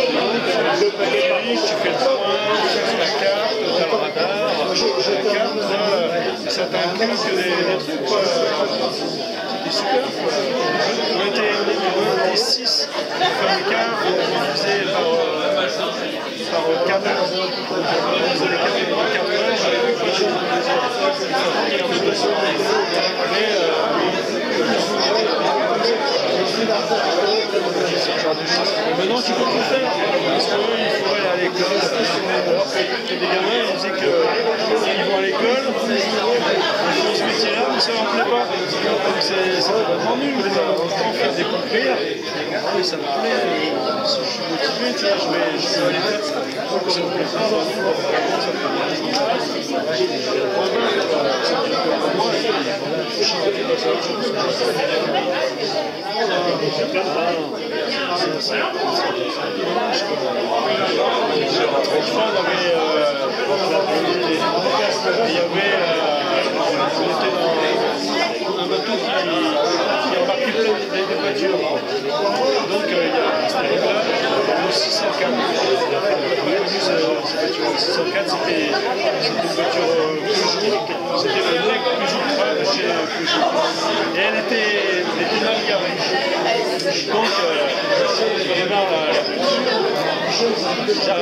tu fais le point, tu la carte, tu as le radar, la carte, ça t'inclut que des, trucs, super. On était, on était 6 pour faire une carte, on faisait par, euh, par 4 heures. On faisait par 4 heures, j'avais vu que je faisais Mais, euh, maintenant tu peux tout faire, parce faut aller à l'école, des gamins ils disaient qu'ils vont à l'école, ils font ce métier-là, mais ça leur plaît pas. Donc c'est vraiment nul, on faire découvrir, et ça me plaît, si je suis motivé, je vais, aller faire ça. Ça me plaît pas, c'était une voiture euh, Peugeot. C'était Donc, euh, la voiture. Ça,